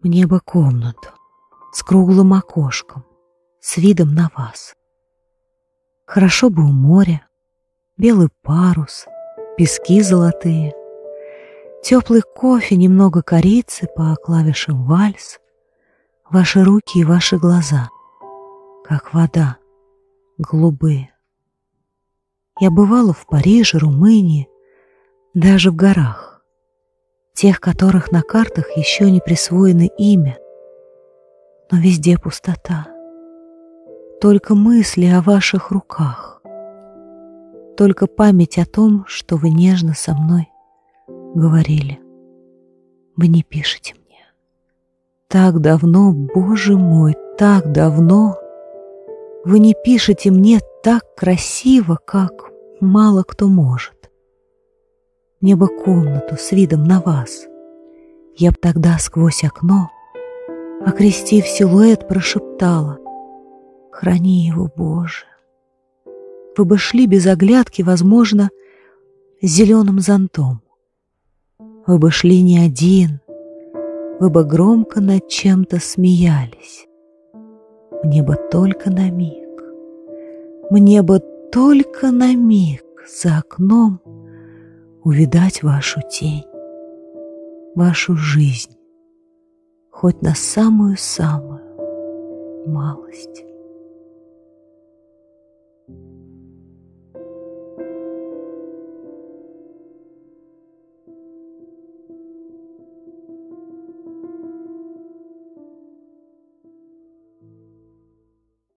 Мне бы комнату с круглым окошком, с видом на вас. Хорошо бы у моря, белый парус, пески золотые, теплый кофе, немного корицы по клавишам вальс, ваши руки и ваши глаза, как вода, голубые. Я бывала в Париже, Румынии, даже в горах, тех, которых на картах еще не присвоено имя, но везде пустота только мысли о ваших руках, только память о том, что вы нежно со мной говорили. Вы не пишете мне. Так давно, Боже мой, так давно вы не пишете мне так красиво, как мало кто может. Мне бы комнату с видом на вас. Я б тогда сквозь окно, окрестив силуэт, прошептала — Храни его, Боже. Вы бы шли без оглядки, возможно, с зеленым зонтом. Вы бы шли не один, вы бы громко над чем-то смеялись. Мне бы только на миг, мне бы только на миг за окном увидать вашу тень, вашу жизнь, хоть на самую-самую малость.